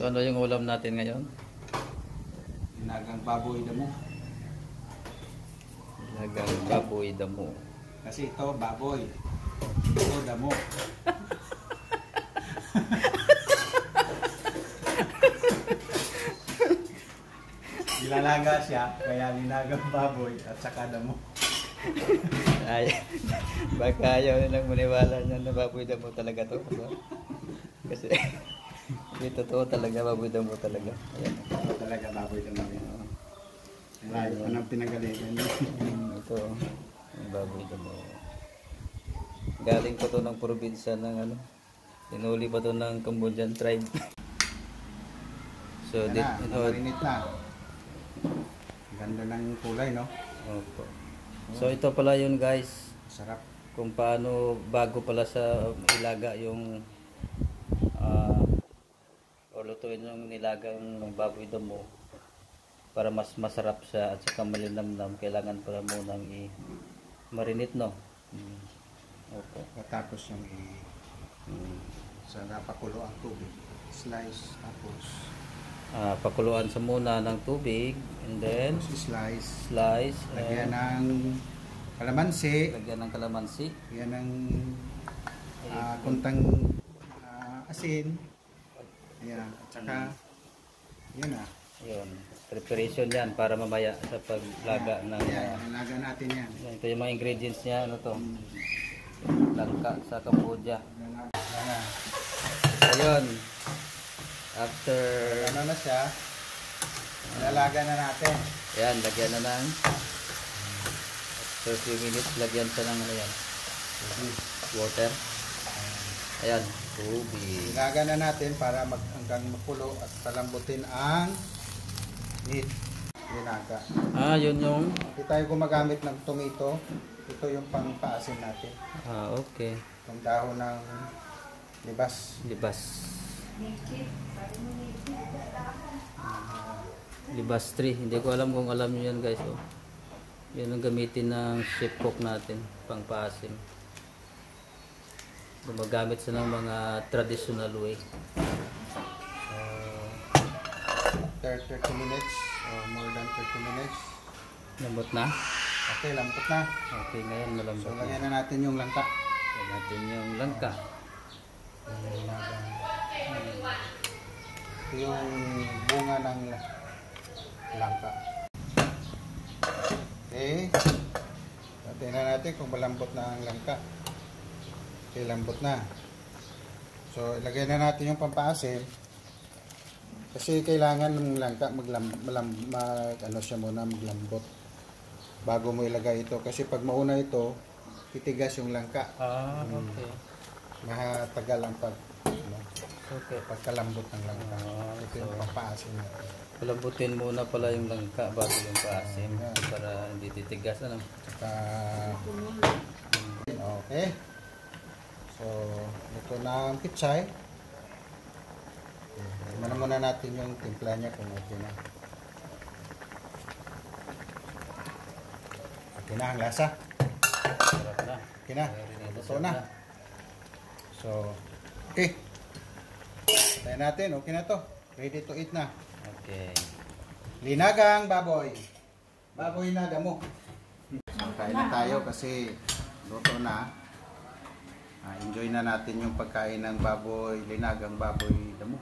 ano yung ulam natin ngayon? Inagang baboy damo. Lagang baboy damo. Kasi ito, baboy. Ito, damo. Ilalaga siya, kaya linagang baboy at saka damo. Ay, baka ayaw nilang maniwala niya na baboy damo talaga to. Kasi, hindi totoo talaga baboy damo talaga. Ayan. Ito talaga baboy damo yan. Ay, anong pinagalingan niya? Hmm, ito, yung baboy damo. Galing pa to ng probinsya ng ano. Inuli pa to ng Cambodian tribe. So, Yan na, oh, marinit na. Ganda ng kulay, no? opo. So, ito pala yun guys. Sarap. kung paano bago pala sa ilaga yung lutuin yung nilagang ng baboy damo para mas masarap siya at saka malinamnam kailangan pala munang i marinate no Mm. opo Tapos yung i Mm. sa napakulo ang tubig. Slice, tapos Ah, pakuluan sa muna ng tubig and then tapos slice. slice Lagyan and ng kalamansi. lagyan ng kalamansi Lagyan ng ah, kuntang ah, asin. Ayan. At saka, yun na. yun preparation yan para mamaya sa paglaga ng Ayan, ah, ilaga natin yan. Yan, ito yung mga ingredients niya, ano to? Langka sa Cambodia. Ayan. Ayun. After, Ano na siya. Ilalaga na natin. yan, lagyan na ng after few minutes, lagyan siya ng ano yan, water. Ayan, tubig. Ilaga na natin para mag, hanggang makulo at palambutin ang meat. Linaga. Ah, yun yung, Hindi tayo gumagamit ng tomato. Ito yung pangpaasim natin. ah, okay. Itong dahon ng libas. Libas. Libas 3. Hindi ko alam kung alam nyo yan guys. Oh. Yan ang gamitin ng chef cook natin. Pang paasim. Gumagamit sila ng mga traditional way. After 30 minutes or more than 30 minutes. Lambot na? Okay, lampot na. Okay, ngayon So, malambot na. lagyan na natin yung langka. Lagyan natin yung langka. Ito yung bunga ng langka. Okay. Tingnan natin kung malambot na ang langka. Okay, lambot na. So, ilagay na natin yung pampaasim. Kasi kailangan ng langka maglam, malam, mag, ano siya muna, maglambot. Bago mo ilagay ito. Kasi pag mauna ito, titigas yung langka. Ah, okay. Mahatagal ang pag, ano, Okay. pagkalambot ng langka. Ah, Ito yung so- pampaasim natin. Palambutin muna pala yung langka bago yung paasim para hindi titigas ano. Saka, okay. So, ito na ang pichay. Tingnan muna natin yung timpla niya kung okay na. Okay na ang lasa. Okay na. Luto na. So, okay. Tayo natin. Okay na to. Ready to eat na. Okay. Linagang baboy. Baboy na damo. Kain na tayo kasi luto na. Ah, enjoy na natin yung pagkain ng baboy, linagang baboy damo.